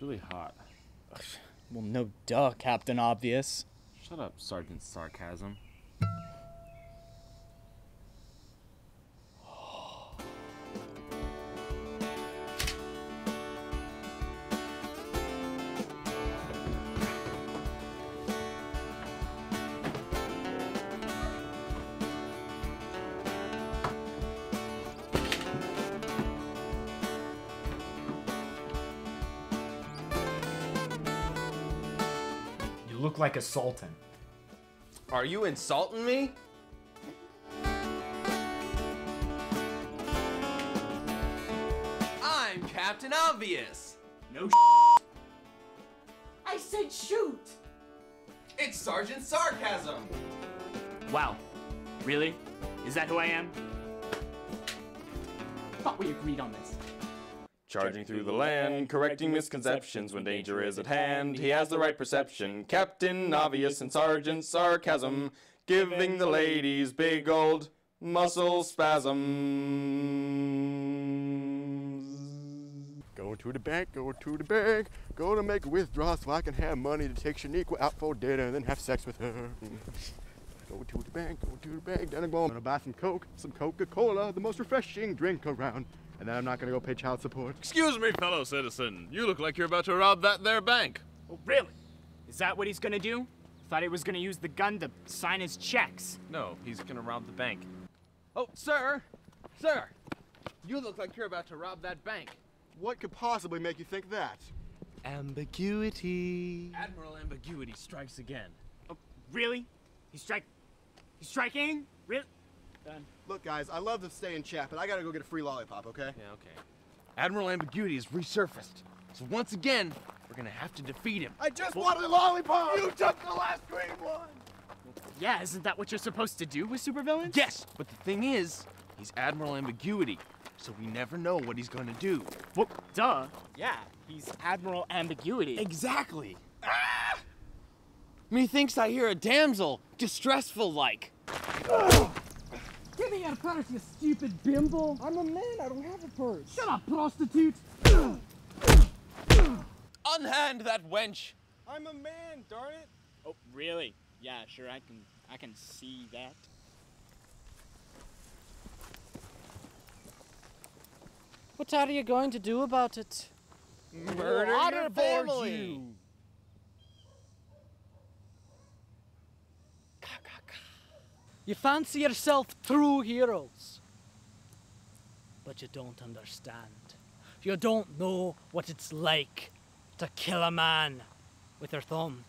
It's really hot. Well, no duh, Captain Obvious. Shut up, Sergeant Sarcasm. Look like a sultan. Are you insulting me? I'm Captain Obvious. No I said shoot. It's Sergeant Sarcasm. Wow. Really? Is that who I am? Thought we agreed on this. Charging through the land, correcting misconceptions when danger is at hand. He has the right perception, Captain Obvious and Sergeant Sarcasm, giving the ladies big old muscle spasms. Go to the bank, go to the bank, go to make a withdrawal so I can have money to take Shaniqua out for dinner and then have sex with her. Go to the bank, go to the bank, then I'm going to buy some Coke, some Coca-Cola, the most refreshing drink around. And then I'm not gonna go pay child support. Excuse me, fellow citizen. You look like you're about to rob that there bank. Oh, really? Is that what he's gonna do? Thought he was gonna use the gun to sign his checks. No, he's gonna rob the bank. Oh, sir! Sir! You look like you're about to rob that bank. What could possibly make you think that? Ambiguity. Admiral Ambiguity strikes again. Oh, really? He's strike. He's striking? Really? Done. Look, guys, I love to stay in chat, but I gotta go get a free lollipop, okay? Yeah, okay. Admiral Ambiguity has resurfaced. So once again, we're gonna have to defeat him. I just wanted a lollipop! You took the last green one! Yeah, isn't that what you're supposed to do with supervillains? Yes, but the thing is, he's Admiral Ambiguity, so we never know what he's gonna do. Well, duh. Yeah, he's Admiral Ambiguity. Exactly. Ah! Methinks I hear a damsel, distressful like. Give me your purse, you stupid bimbo! I'm a man, I don't have a purse. Shut up, prostitute! Unhand that wench! I'm a man, darn it! Oh, really? Yeah, sure, I can I can see that. What are you going to do about it? Murder your family! You fancy yourself true heroes. But you don't understand. You don't know what it's like to kill a man with your thumb.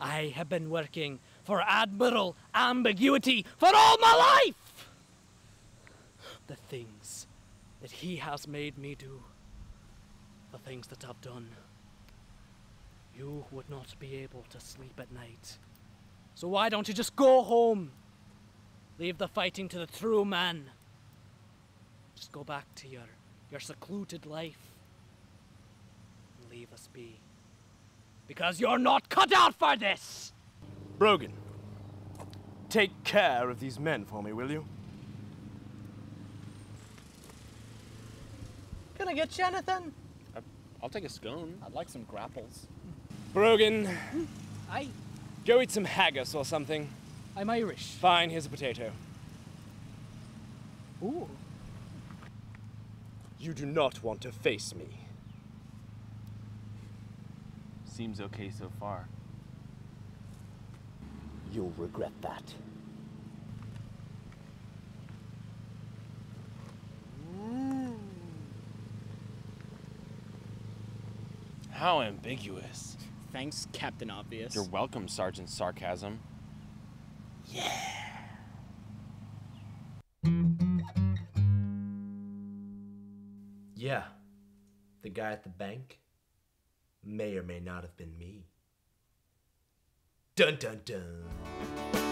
I have been working for Admiral Ambiguity for all my life! The things that he has made me do, the things that I've done, you would not be able to sleep at night. So why don't you just go home? Leave the fighting to the true man. Just go back to your your secluded life. And leave us be. Because you're not cut out for this! Brogan, take care of these men for me, will you? Can I get you anything? I'll take a scone. I'd like some grapples. Brogan, I go eat some haggis or something. I'm Irish. Fine, here's a potato. Ooh. You do not want to face me. Seems okay so far. You'll regret that. How ambiguous. Thanks, Captain Obvious. You're welcome, Sergeant Sarcasm. Yeah, Yeah. the guy at the bank may or may not have been me. Dun dun dun.